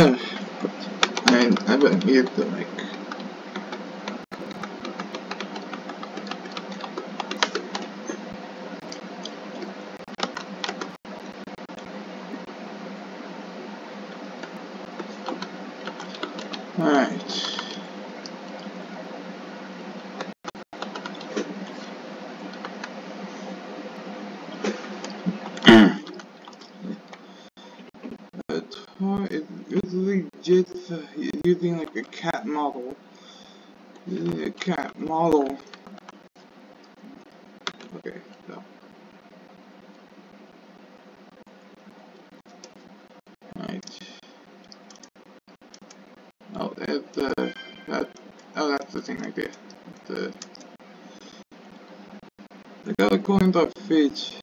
I I haven't hit the mic. Alright. The toy is it's legit uh, using like a cat model. A cat model. Okay, so. Right. Oh, it's uh, that, oh, that's the thing right there. The, the guy going to fish.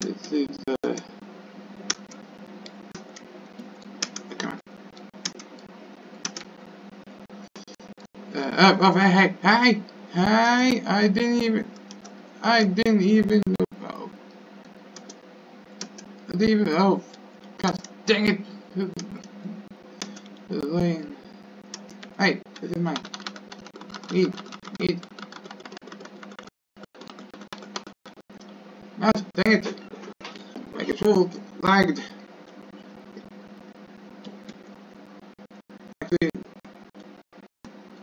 This is, uh, come on. Uh, oh, oh, hey, hey, hey, I didn't even, I didn't even oh. I didn't even, oh, god dang it. The lane. Hey, this is mine. Eat, eat. Ah, dang it. My control lagged. Actually,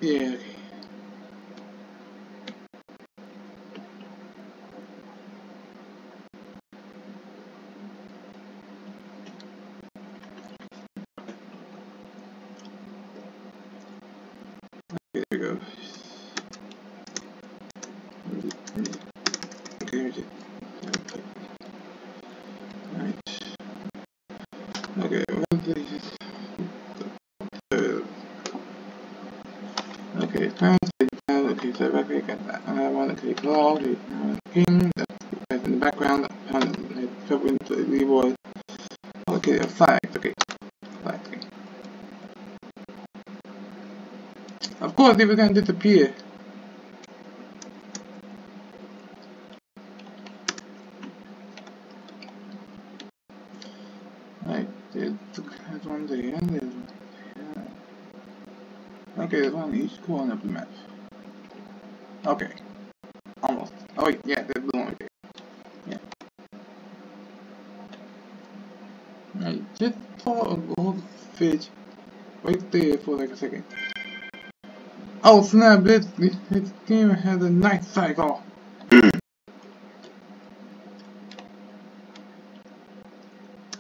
yeah, okay. Okay, there we go. Okay, here's it. Okay. Right. Okay, what is this? Uh, okay, translate that. Okay, so back I got that. I want to click law, okay, now king, that's in the background, and covering the Leroy. Okay, a flag, okay. Flag. Of course, they were gonna disappear. Right, there's there's one there, and there's one there. Okay, there's one in each corner of the map. Okay, almost. Oh, wait, yeah, there's the one right there. Yeah. I just saw a gold fish right there for like a second. Oh snap, this, this, this game has a night cycle.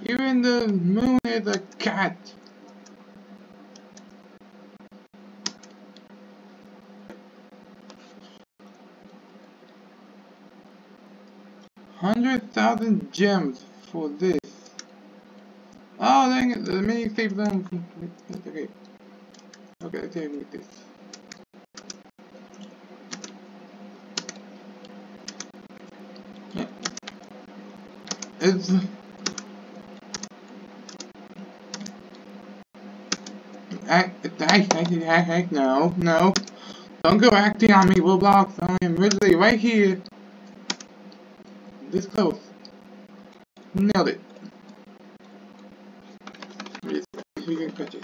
Even the moon is a cat. Hundred thousand gems for this. Oh dang it, the mini save zone. Okay. Okay, let's this. I, no, no. Don't go acting on me, Roblox. I am literally right here. This close. Nailed it. We can catch it.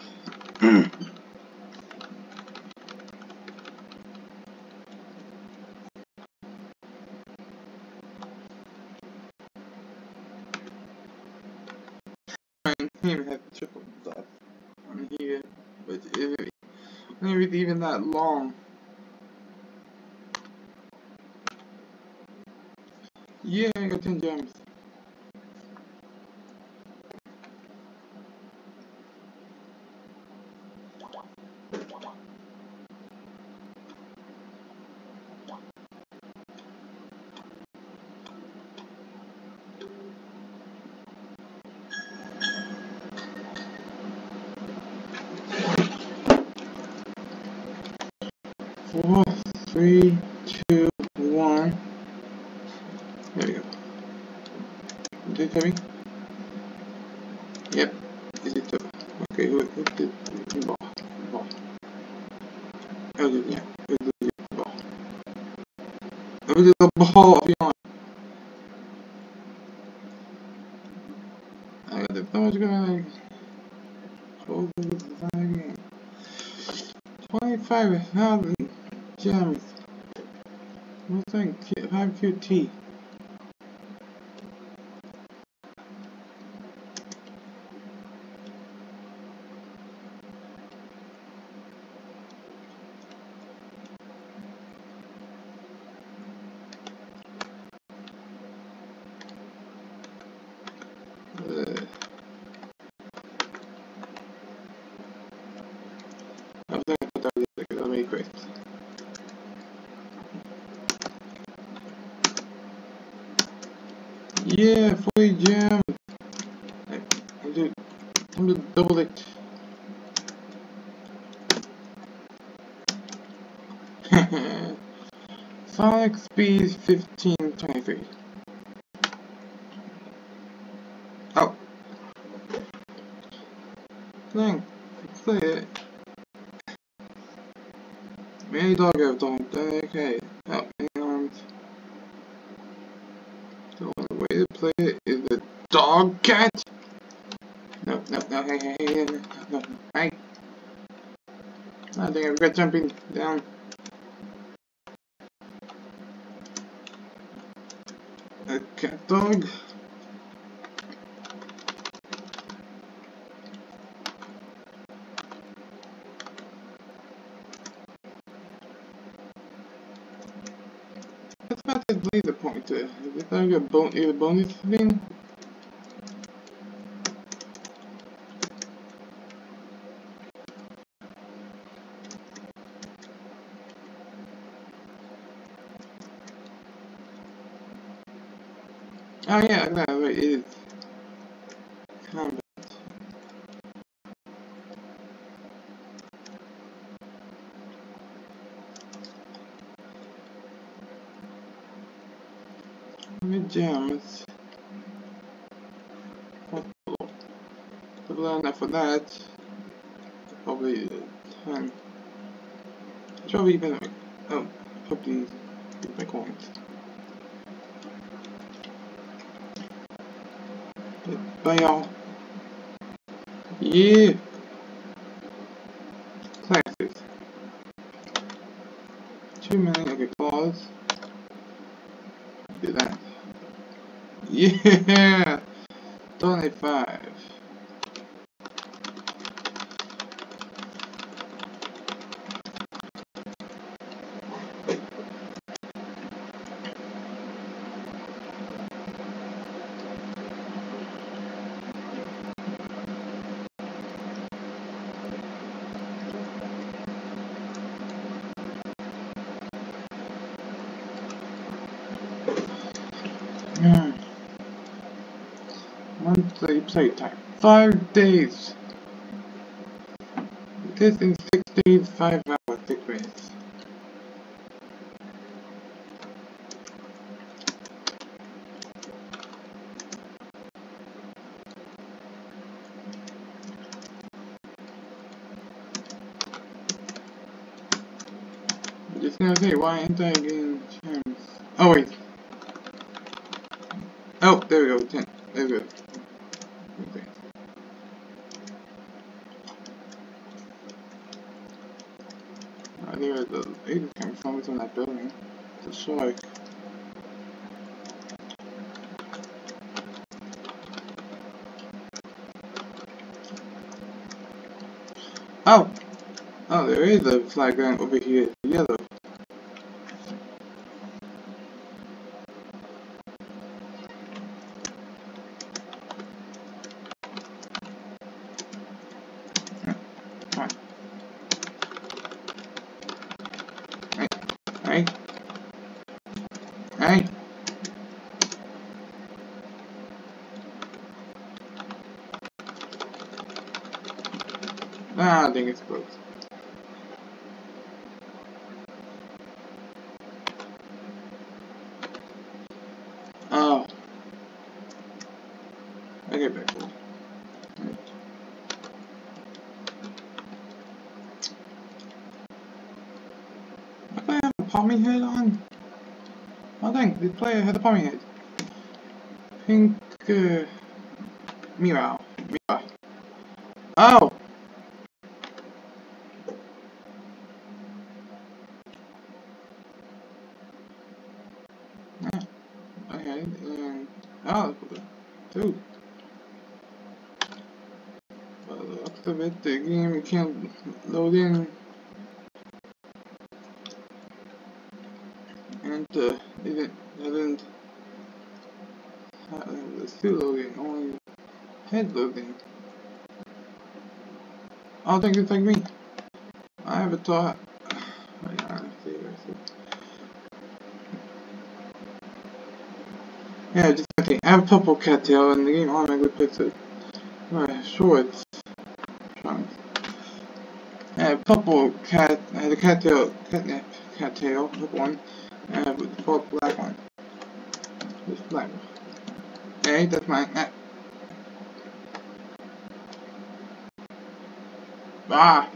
I didn't even have to triple stuff on here, but it, it, it long. Yeah, I got 10 gems. Four, three, two, one. There we go. Is it coming? Yep. Is it uh, okay? Who, who did the ball? Ball. Oh, did- yeah. Who did the ball? Who did the ball? If you want. I got the so much going on. go with the fire game. 25,000 gems. What's that? 5QT. Uh, I think I put that in because I made quick. Yeah, 40 Jam. I'm to double it. Sonic speed 1523. Oh. Thing. Play it. Many dog have done. Okay. Oh, and the only way to play it is the cat. No, no, no, hey, hey, hey, no, no, hey. I think I've got jumping down. A cat dog. That's about the laser pointer. Uh, is it like a, bon a bonus thing? Oh yeah, no, it is. Combat. Mid gems. Double enough for that. Probably uh, 10. Probably even like, oh, probably my coins. espanhol. E Monthly playtime. Five days. This in six days, five hours, six minutes. Just gonna say, why ain't I getting gems? Oh wait. Oh, there we go, 10. There we go. Okay. I think where the agent came in that building. It's shark. Oh! Oh, there is a flag going over here. هذا فامي هيد think ميرا ميرا Meow. Okay, oh, the game, you can't load in. And uh, didn't still loading, only head loading. Oh, thank you, thank me. I have a thought. Yeah, just okay. I have a purple cattail and the game. My good picture. My shorts. Trunks. I have purple cat. I had a cattail. Catnap cattail. Uh, purple one. And I have a black one. This black one. Okay, that's mine. Ah.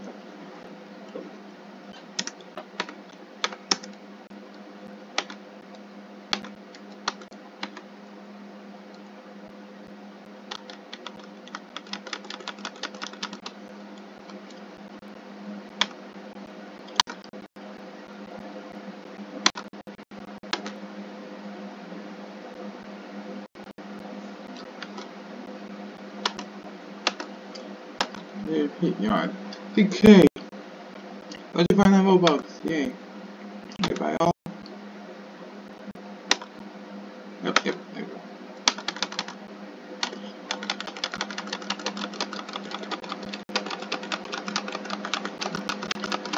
DK. Let's find that Robux. Yay. Okay, bye all. Yep, yep, there we go.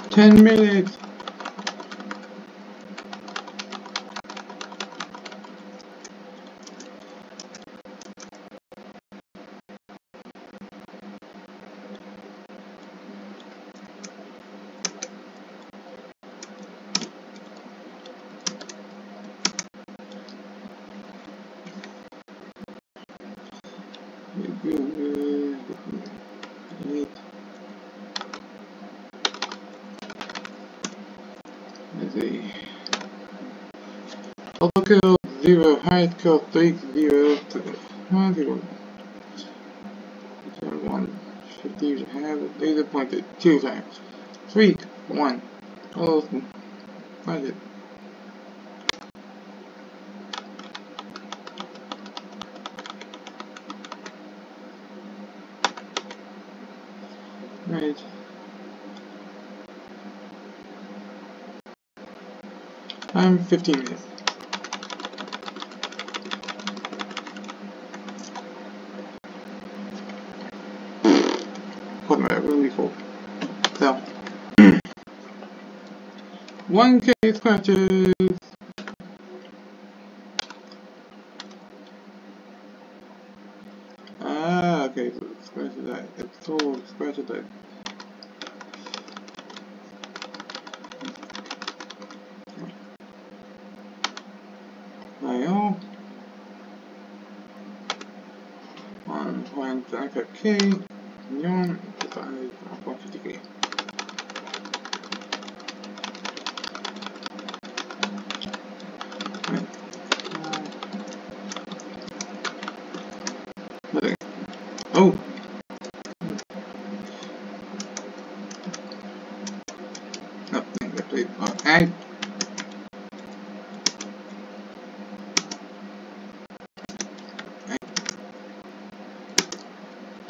Ten minutes. Kill zero, highest kill three zero, one zero. One fifty have laser pointed two times. Three one. Oh, budget. Right. I'm 15 minutes. Hold my really full. So. 1k scratches! Ah, okay, so scratches that. It's all scratches that. Now, 1.5k, million, 1.50k. Oh! No, actually, uh, add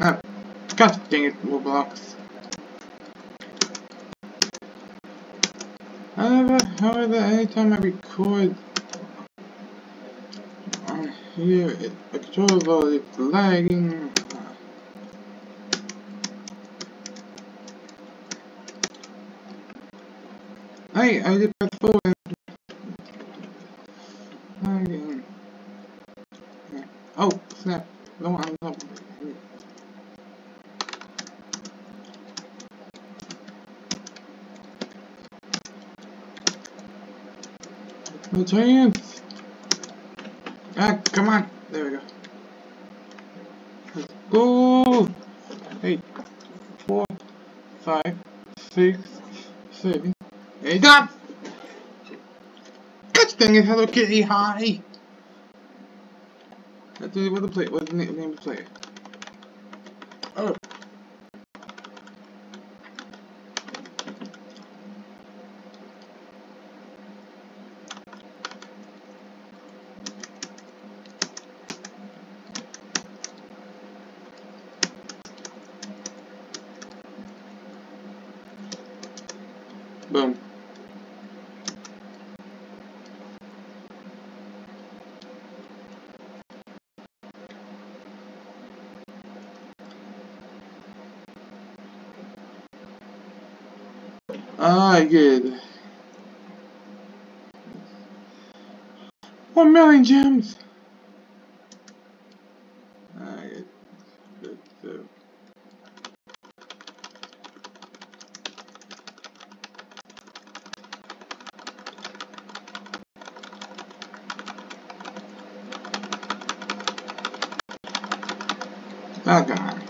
Ah, god dang it, Roblox. However, however, anytime I record on here, it, the controller is lagging. Hey, I did Hello Kitty hi. What the, what the play? What's the name of the play? Oh. Boom. Ah, good. One million gems! Alright, good, so. Oh god.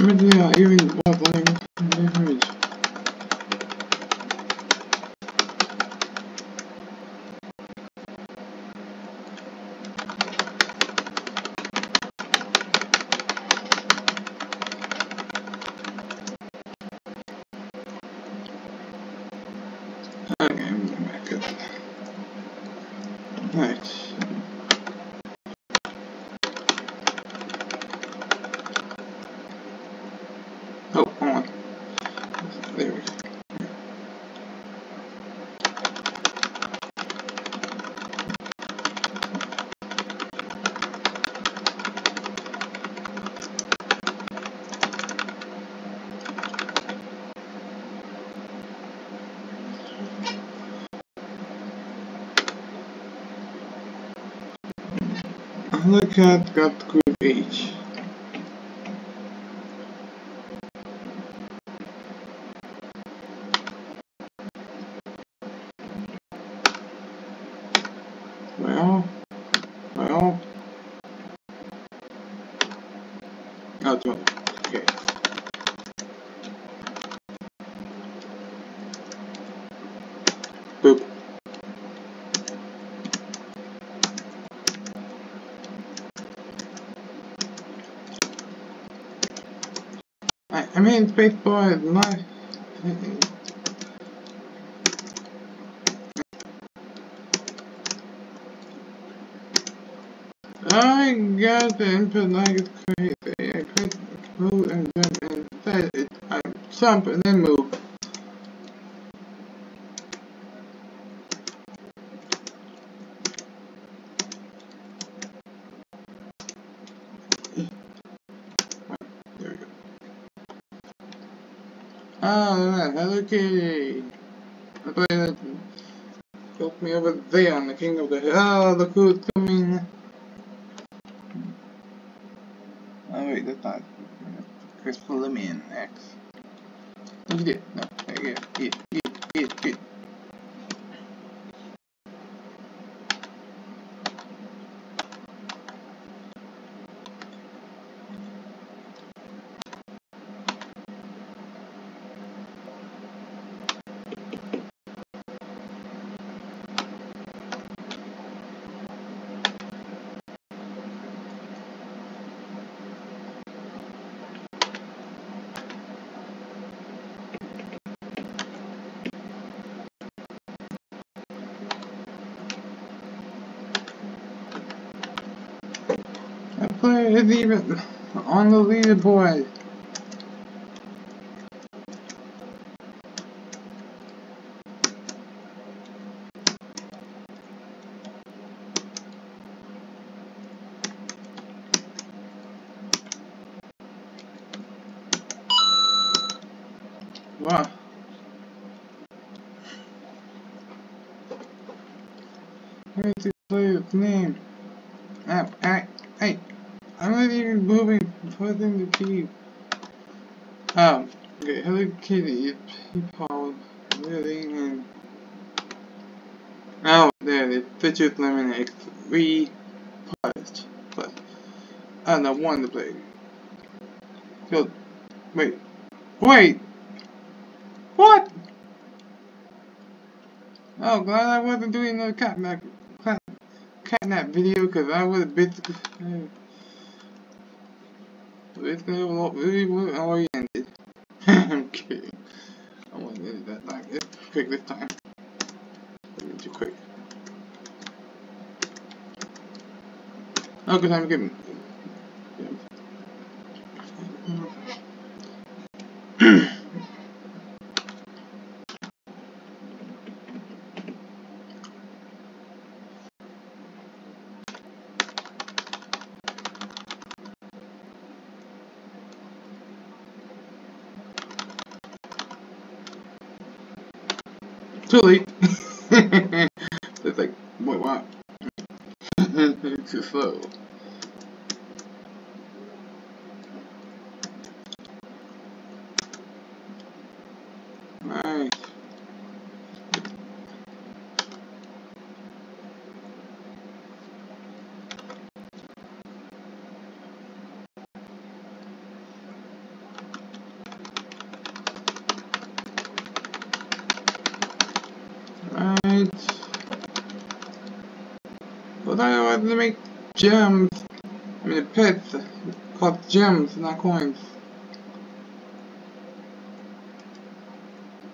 Maybe uh, even what like damage. Okay, I'm going back up. Right. Oh, hold on. There we go. Look at got good age. Baseball is not. I got the input like it's crazy. I press move and jump and set it. I jump and then move. There we go. Oh, look at that. Hello Kitty. I thought that took me over there on the King of the Hill. Oh, look who's coming. Oh, wait, that's not. Chris Lemon X. Look at it. No, there you go. It, it, it, it. Isn't even on the leaderboard. Wow. Where's this player's name? Ah, I, hey, I'm not even moving within the key. Um, okay, Hello Kitty, people living in. Oh, there, the Pictures Lemon X three plus plus. Ah, no, one to play. So, wait, wait, what? Oh, glad I wasn't doing no catnap, cat, catnap video because I been. This video really was oriented. I'm kidding. I wasn't that time. It's quick this time. Maybe too quick. Oh, good time getting. Too late. it's like, wait, what? it's too slow. Nice. Right. But I wanted to make gems. I mean, pets called gems, not coins.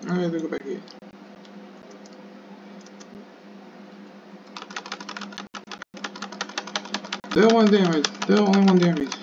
Have to go back here. Still one damage. Still only one damage.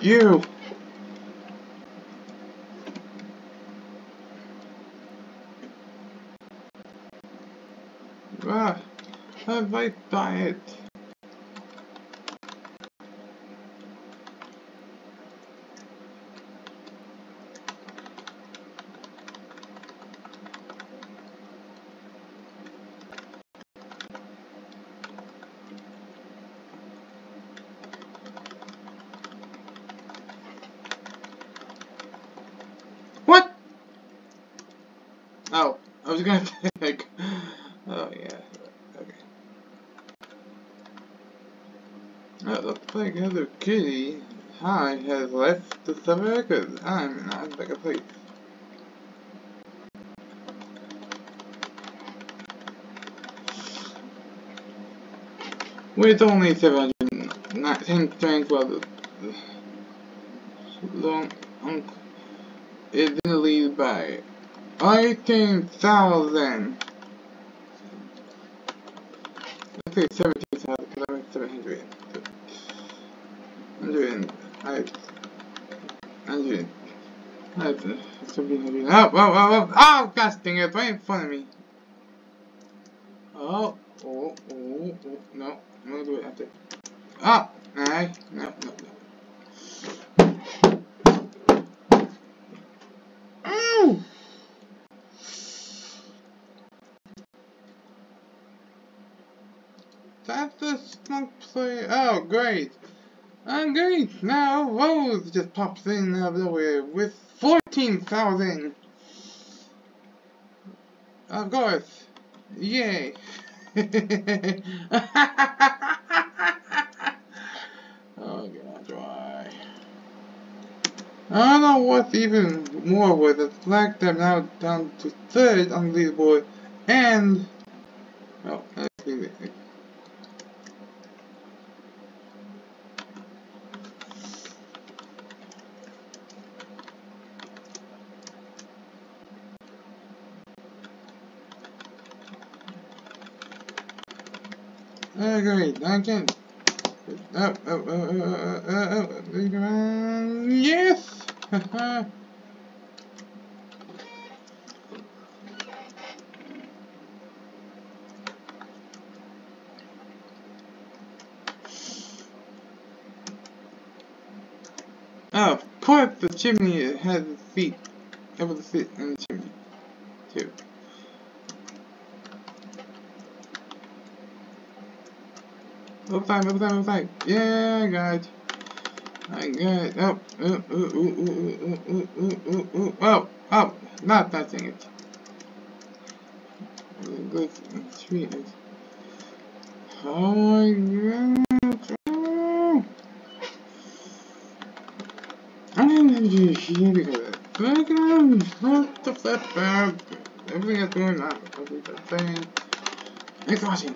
You. Ah, I'm right it. What? Oh, I was gonna pick. Oh yeah. Okay. Oh, it looks like Hello Kitty Hi has the record. I'm in a. With only 710 strength while the long um, is in the lead by 18,000. Let's say 17,000 because I'm at 700. 100. I. 100. That's 1700. Oh, oh, oh, oh, oh, gosh dang it, right in front of me. Oh, oh, oh, oh, no, I'm gonna do it after. Oh, no, no, no. That's the skunk play. Oh, great. I'm great. Now Rose just pops in out of nowhere with 14,000. Of course. Yay. oh, God, dry. I don't know what's even more with the that I'm now down to third on the leaderboard and... Oh, let's leave it. Oh, great. I can. Oh, oh, oh, oh, oh, oh, oh, yes! oh, of course the chimney has feet able to sit in the chimney, overtime, overtime, overtime. Yeah, I got it. I got it. Up, oh, oh, oh, up, up. Not touching it. Good, three. Oh my god. Oh. I didn't do here because I can not the flip back. Everything I'm doing now. Everything. Exhausting.